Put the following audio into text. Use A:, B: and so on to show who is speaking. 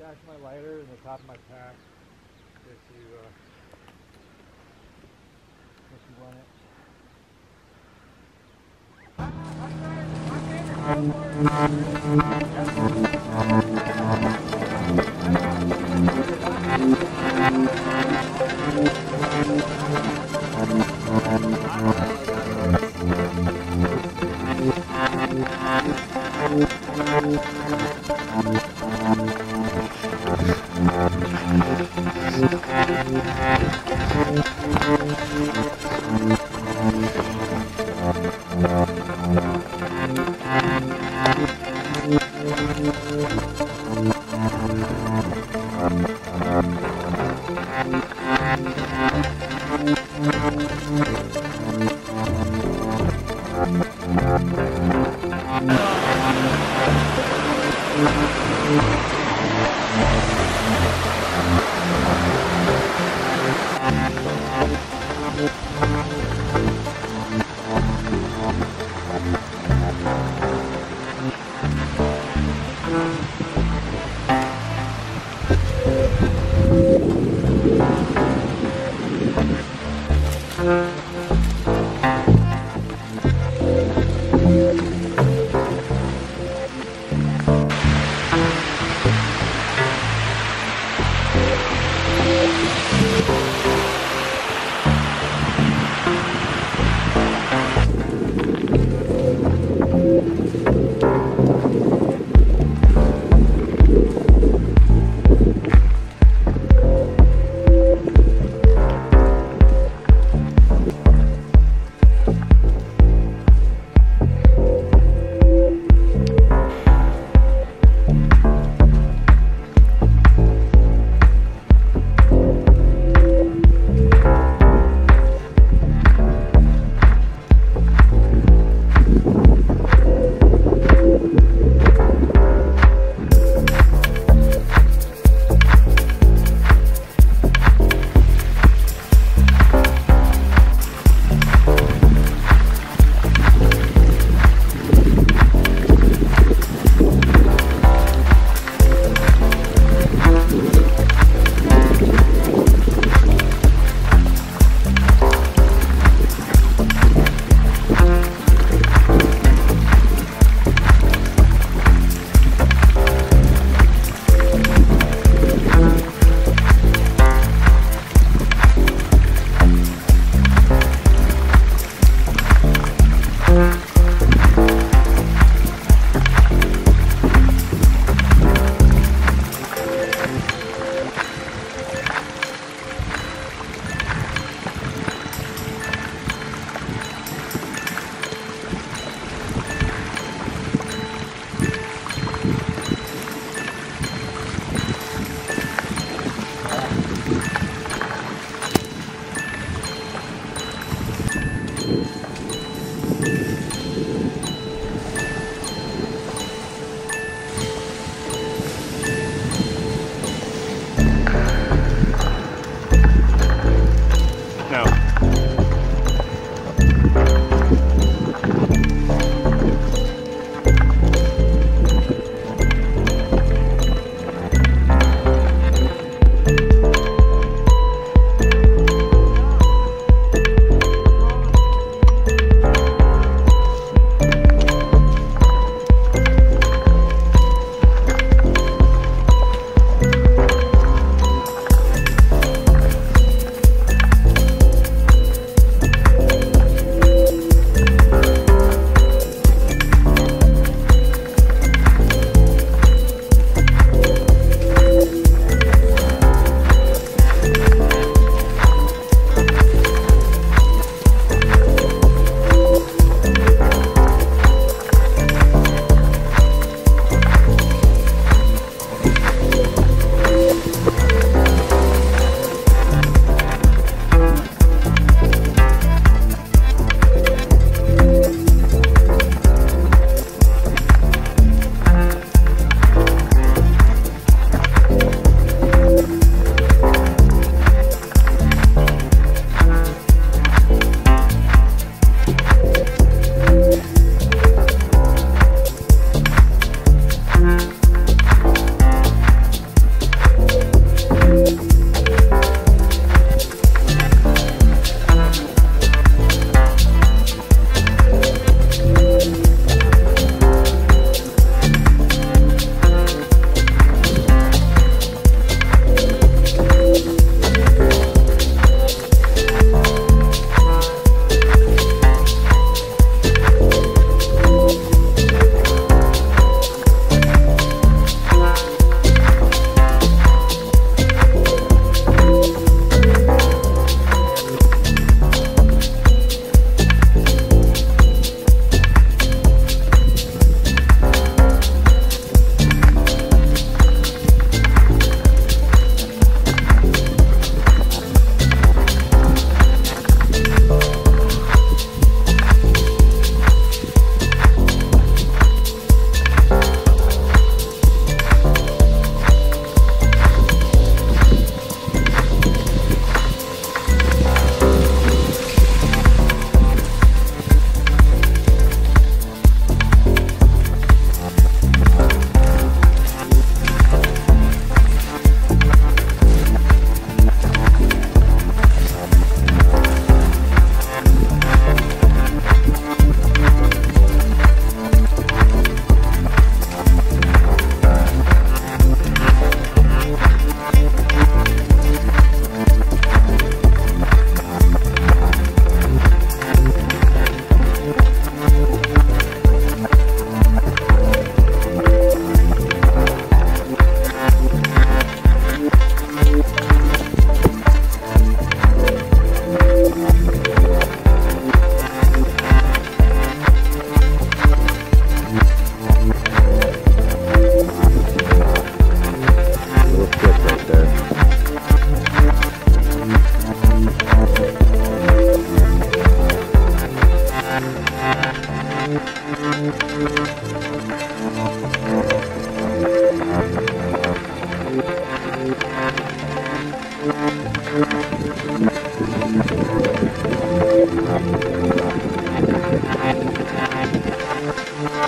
A: stash my lighter in the top of my pack if you, uh, if you want it. 哥。